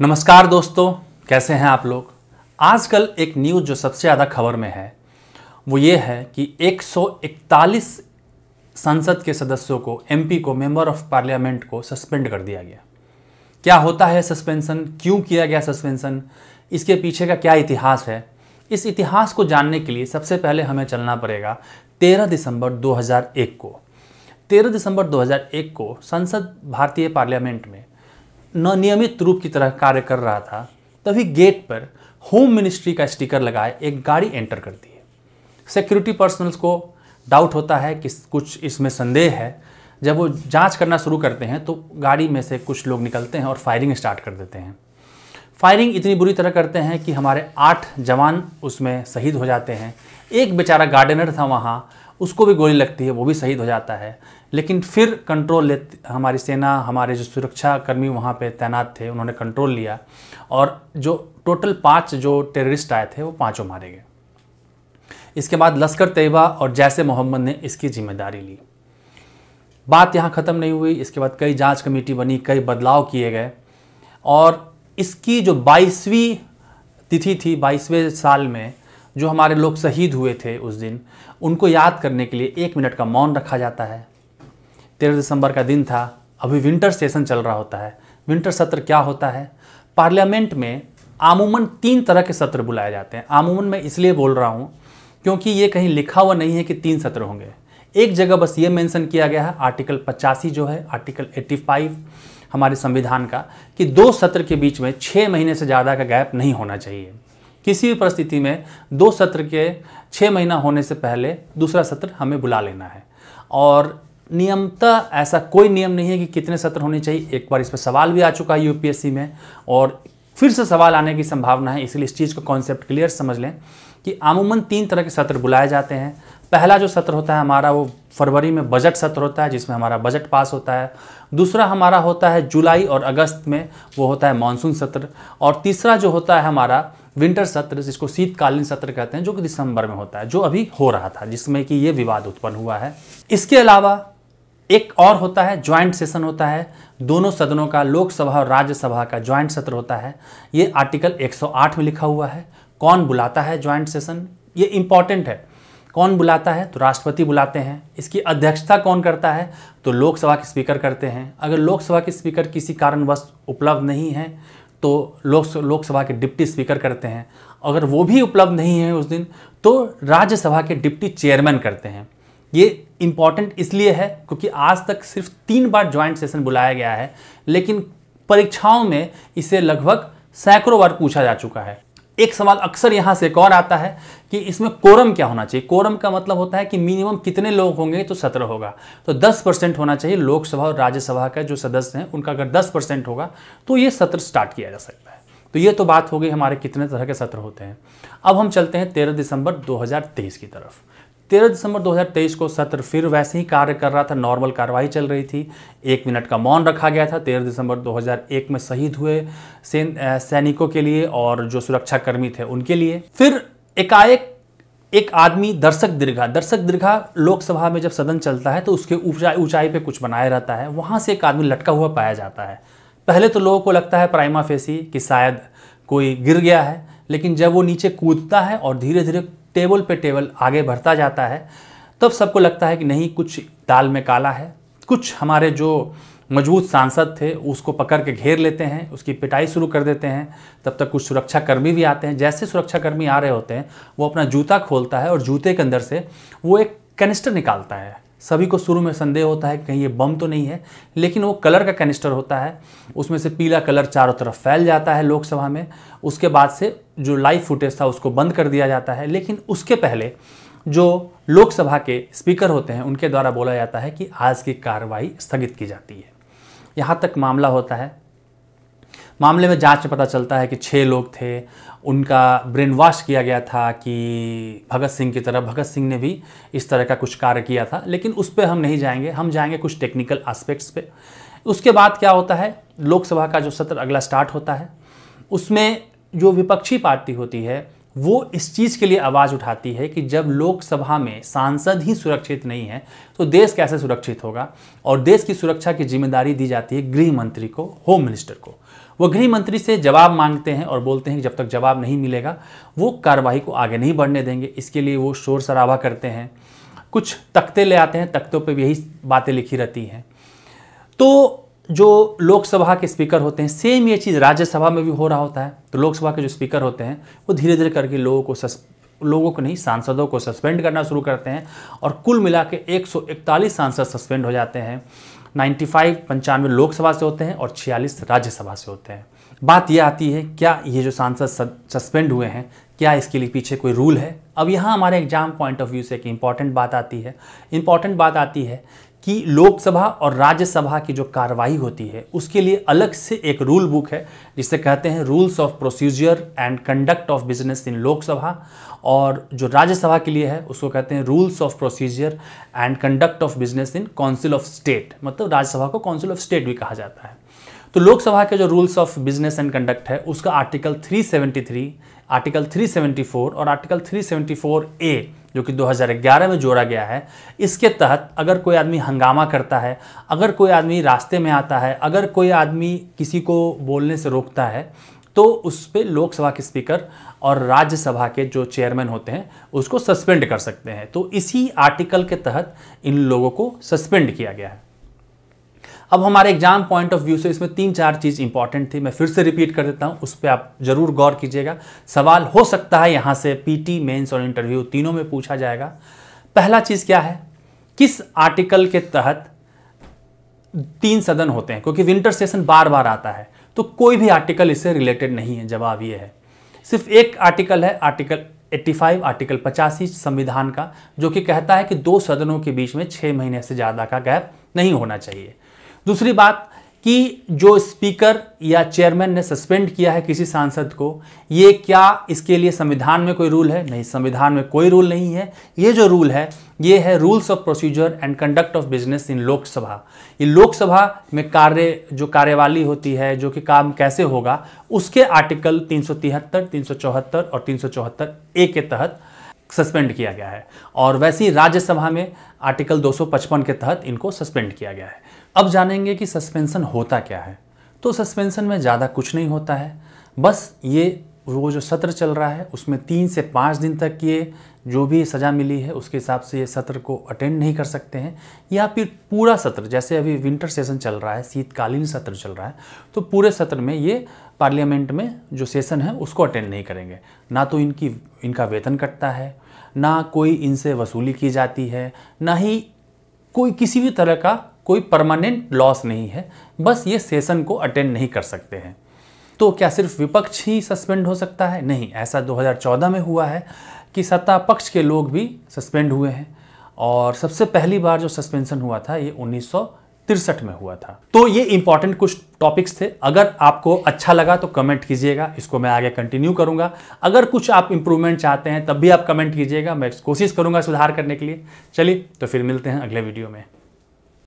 नमस्कार दोस्तों, कैसे हैं आप लोग? आजकल एक न्यूज़ जो सबसे ज़्यादा खबर में है, वो ये है कि 141 संसद के सदस्यों को एमपी को, मेंबर ऑफ़ पार्लियामेंट को सस्पेंड कर दिया गया। क्या होता है सस्पेंशन? क्यों किया गया सस्पेंशन? इसके पीछे का क्या इतिहास है? इस इतिहास को जानने के लिए सबसे पहले हमें चलना पड़ेगा 13 दिसंबर 2001 को। 13 दिसंबर 2001 को संसद भारतीय पार्लियामेंट में नियमित रूप की तरह कार्य कर रहा था, तभी गेट पर होम मिनिस्ट्री का स्टिकर लगाए एक गाड़ी एंटर करती है। सिक्योरिटी पर्सनल्स को डाउट होता है कि कुछ इसमें संदेह है। जब वो जाँच करना शुरू करते हैं तो गाड़ी में से कुछ लोग निकलते हैं और फायरिंग स्टार्ट कर देते हैं। फायरिंग इतनी बुरी तरह करते हैं कि हमारे आठ जवान उसमें शहीद हो जाते हैं। एक बेचारा गार्डनर था वहाँ उसको भी गोली लगती है, वो भी शहीद हो जाता है। लेकिन फिर कंट्रोल ले हमारी सेना, हमारे जो सुरक्षा कर्मी वहाँ पे तैनात थे, उन्होंने कंट्रोल लिया और जो टोटल पाँच जो टेररिस्ट आए थे, वो पाँचों मारे गए। इसके बाद लश्कर तैयबा और जैसे मोहम्मद ने इसकी ज़िम्मेदारी ली। बात यहाँ ख़त्म नहीं हुई, इसके बाद कई जाँच कमेटी बनी, कई बदलाव किए गए और इसकी जो बाईसवीं तिथि थी, बाईसवें साल में जो हमारे लोग शहीद हुए थे उस दिन, उनको याद करने के लिए एक मिनट का मौन रखा जाता है। तेरह दिसंबर का दिन था, अभी विंटर सेशन चल रहा होता है। विंटर सत्र क्या होता है? पार्लियामेंट में आमूमन तीन तरह के सत्र बुलाए जाते हैं। आमूमन मैं इसलिए बोल रहा हूँ क्योंकि ये कहीं लिखा हुआ नहीं है कि तीन सत्र होंगे। एक जगह बस ये मेंशन किया गया है, आर्टिकल पचासी जो है, आर्टिकल 85 हमारे संविधान का, कि दो सत्र के बीच में छः महीने से ज़्यादा का गैप नहीं होना चाहिए। किसी भी परिस्थिति में दो सत्र के छः महीना होने से पहले दूसरा सत्र हमें बुला लेना है। और नियमता, ऐसा कोई नियम नहीं है कि कितने सत्र होने चाहिए। एक बार इस पर सवाल भी आ चुका है यूपीएससी में और फिर से सवाल आने की संभावना है। इसलिए इस चीज़ को कॉन्सेप्ट क्लियर समझ लें कि आमूमन तीन तरह के सत्र बुलाए जाते हैं। पहला जो सत्र होता है हमारा वो फरवरी में बजट सत्र होता है, जिसमें हमारा बजट पास होता है। दूसरा हमारा होता है जुलाई और अगस्त में वो होता है मानसून सत्र। और तीसरा जो होता है हमारा विंटर सत्र, जिसको शीतकालीन सत्र कहते हैं, जो कि दिसंबर में होता है, जो अभी हो रहा था, जिसमें कि ये विवाद उत्पन्न हुआ है। इसके अलावा एक और होता है, ज्वाइंट सेशन होता है। दोनों सदनों का, लोकसभा और राज्यसभा का ज्वाइंट सत्र होता है। ये आर्टिकल 108 में लिखा हुआ है। कौन बुलाता है ज्वाइंट सेशन? ये इंपॉर्टेंट है। कौन बुलाता है? तो राष्ट्रपति बुलाते हैं। इसकी अध्यक्षता कौन करता है? तो लोकसभा के स्पीकर करते हैं। अगर लोकसभा के स्पीकर किसी कारणवश उपलब्ध नहीं है तो लोक लोकसभा के डिप्टी स्पीकर करते हैं। अगर वो भी उपलब्ध नहीं है उस दिन तो राज्यसभा के डिप्टी चेयरमैन करते हैं। ये इंपॉर्टेंट इसलिए है क्योंकि आज तक सिर्फ़ तीन बार ज्वाइंट सेशन बुलाया गया है, लेकिन परीक्षाओं में इसे लगभग सैकड़ों बार पूछा जा चुका है। एक सवाल अक्सर यहाँ से एक और आता है कि इसमें कोरम क्या होना चाहिए? कोरम का मतलब होता है कि मिनिमम कितने लोग होंगे तो सत्र होगा। तो 10 परसेंट होना चाहिए लोकसभा और राज्यसभा का जो सदस्य हैं, उनका अगर 10 परसेंट होगा तो ये सत्र स्टार्ट किया जा सकता है। तो ये तो बात हो गई हमारे कितने तरह के सत्र होते हैं। अब हम चलते हैं तेरह दिसंबर दो हज़ार तेईस की तरफ़। तेरह दिसंबर 2023 को सत्र फिर वैसे ही कार्य कर रहा था, नॉर्मल कार्रवाई चल रही थी। एक मिनट का मौन रखा गया था। तेरह दिसंबर 2001 में शहीद हुए सैनिकों के लिए और जो सुरक्षाकर्मी थे उनके लिए। फिर एकाएक एक आदमी दर्शक दीर्घा दर्शक दीर्घा लोकसभा में जब सदन चलता है तो उसके ऊंचाई ऊंचाई पे कुछ बनाया रहता है। वहाँ से एक आदमी लटका हुआ पाया जाता है। पहले तो लोगों को लगता है प्राइमा फेसी कि शायद कोई गिर गया है, लेकिन जब वो नीचे कूदता है और धीरे धीरे टेबल पे टेबल आगे बढ़ता जाता है, तब सबको लगता है कि नहीं, कुछ दाल में काला है। कुछ हमारे जो मज़बूत सांसद थे, उसको पकड़ के घेर लेते हैं, उसकी पिटाई शुरू कर देते हैं, तब तक कुछ सुरक्षाकर्मी भी आते हैं। जैसे सुरक्षाकर्मी आ रहे होते हैं, वो अपना जूता खोलता है और जूते के अंदर से वो एक कैनिस्टर निकालता है। सभी को शुरू में संदेह होता है कि कहीं ये बम तो नहीं है, लेकिन वो कलर का कैनिस्टर होता है। उसमें से पीला कलर चारों तरफ़ फैल जाता है लोकसभा में। उसके बाद से जो लाइव फुटेज था उसको बंद कर दिया जाता है। लेकिन उसके पहले जो लोकसभा के स्पीकर होते हैं, उनके द्वारा बोला जाता है कि आज की कार्रवाई स्थगित की जाती है। यहाँ तक मामला होता है मामले में जाँच में पता चलता है कि छः लोग थे। उनका ब्रेन वॉश किया गया था कि भगत सिंह की तरह, भगत सिंह ने भी इस तरह का कुछ कार्य किया था, लेकिन उस पर हम नहीं जाएँगे। हम जाएँगे कुछ टेक्निकल आस्पेक्ट्स पे। उसके बाद क्या होता है? लोकसभा का जो सत्र अगला स्टार्ट होता है, उसमें जो विपक्षी पार्टी होती है, वो इस चीज़ के लिए आवाज़ उठाती है कि जब लोकसभा में सांसद ही सुरक्षित नहीं है तो देश कैसे सुरक्षित होगा? और देश की सुरक्षा की ज़िम्मेदारी दी जाती है गृह मंत्री को होम मिनिस्टर को। वो गृह मंत्री से जवाब मांगते हैं और बोलते हैं कि जब तक जवाब नहीं मिलेगा, वो कार्रवाई को आगे नहीं बढ़ने देंगे। इसके लिए वो शोर शराबा करते हैं। कुछ तख्ते ले आते हैं, तख्तों पर यही बातें लिखी रहती हैं। तो जो लोकसभा के स्पीकर होते हैं, सेम ये चीज़ राज्यसभा में भी हो रहा होता है। तो लोकसभा के जो स्पीकर होते हैं, वो धीरे धीरे करके लोगों को सस, लोगों को नहीं, सांसदों को सस्पेंड करना शुरू करते हैं और कुल मिला के एक सौ इकतालीस सांसद सस्पेंड हो जाते हैं। 95 पंचानवे लोकसभा से होते हैं और 46 राज्यसभा से होते हैं। बात यह आती है, क्या ये जो सांसद सस्पेंड हुए हैं, क्या इसके लिए पीछे कोई रूल है? अब यहाँ हमारे एग्ज़ाम पॉइंट ऑफ़ व्यू से एक इंपॉर्टेंट बात आती है। इंपॉर्टेंट बात आती है कि लोकसभा और राज्यसभा की जो कार्रवाई होती है उसके लिए अलग से एक रूल बुक है जिसे कहते हैं rules of procedure and conduct of business in Lok Sabha. और जो राज्यसभा के लिए है उसको कहते हैं rules of procedure and conduct of business in council of state मतलब राज्यसभा को काउंसिल ऑफ़ स्टेट भी कहा जाता है। तो लोकसभा के जो rules of business and conduct है उसका आर्टिकल 373, आर्टिकल 374 और आर्टिकल 374 ए जो कि 2011 में जोड़ा गया है, इसके तहत अगर कोई आदमी हंगामा करता है, अगर कोई आदमी रास्ते में आता है, अगर कोई आदमी किसी को बोलने से रोकता है तो उस पर लोकसभा के स्पीकर और राज्यसभा के जो चेयरमैन होते हैं, उसको सस्पेंड कर सकते हैं। तो इसी आर्टिकल के तहत इन लोगों को सस्पेंड किया गया है। अब हमारे एग्ज़ाम पॉइंट ऑफ़ व्यू से इसमें तीन चार चीज़ इंपॉर्टेंट थी। मैं फिर से रिपीट कर देता हूँ, उस पर आप ज़रूर गौर कीजिएगा। सवाल हो सकता है यहाँ से पीटी मेंस और इंटरव्यू तीनों में पूछा जाएगा। पहला चीज़ क्या है? किस आर्टिकल के तहत तीन सदन होते हैं? क्योंकि विंटर सेशन बार बार आता है तो कोई भी आर्टिकल इससे रिलेटेड नहीं है, जवाब ये है। सिर्फ़ एक आर्टिकल है आर्टिकल 85 आर्टिकल पचासी संविधान का, जो कि कहता है कि दो सदनों के बीच में छः महीने से ज़्यादा का गैप नहीं होना चाहिए। दूसरी बात कि जो स्पीकर या चेयरमैन ने सस्पेंड किया है किसी सांसद को, ये क्या इसके लिए संविधान में कोई रूल है? नहीं, संविधान में कोई रूल नहीं है। ये जो रूल है, ये है rules of procedure and conduct of business in Lok Sabha. ये लोकसभा में कार्य, जो कार्यवाही होती है, जो कि काम कैसे होगा, उसके आर्टिकल तीन सौ और तीन सौ चौहत्तर ए के तहत सस्पेंड किया गया है। और वैसे ही राज्यसभा में आर्टिकल 255 के तहत इनको सस्पेंड किया गया है। अब जानेंगे कि सस्पेंशन होता क्या है। तो सस्पेंशन में ज़्यादा कुछ नहीं होता है। बस ये, वो जो सत्र चल रहा है, उसमें तीन से पाँच दिन तक ये जो भी सज़ा मिली है, उसके हिसाब से ये सत्र को अटेंड नहीं कर सकते हैं। या फिर पूरा सत्र, जैसे अभी विंटर सेशन चल रहा है, शीतकालीन सत्र चल रहा है तो पूरे सत्र में ये पार्लियामेंट में जो सेशन है, उसको अटेंड नहीं करेंगे। ना तो इनकी, इनका वेतन कटता है, ना कोई इनसे वसूली की जाती है, ना ही कोई किसी भी तरह का कोई परमानेंट लॉस नहीं है, बस ये सेशन को अटेंड नहीं कर सकते हैं। तो क्या सिर्फ़ विपक्ष ही सस्पेंड हो सकता है? नहीं, ऐसा 2014 में हुआ है कि सत्ता पक्ष के लोग भी सस्पेंड हुए हैं। और सबसे पहली बार जो सस्पेंशन हुआ था, ये उन्नीस तिरसठ में हुआ था। तो ये इंपॉर्टेंट कुछ टॉपिक्स थे। अगर आपको अच्छा लगा तो कमेंट कीजिएगा, इसको मैं आगे कंटिन्यू करूँगा। अगर कुछ आप इंप्रूवमेंट चाहते हैं, तब भी आप कमेंट कीजिएगा। मैं कोशिश करूँगा सुधार करने के लिए। चलिए तो फिर मिलते हैं अगले वीडियो में।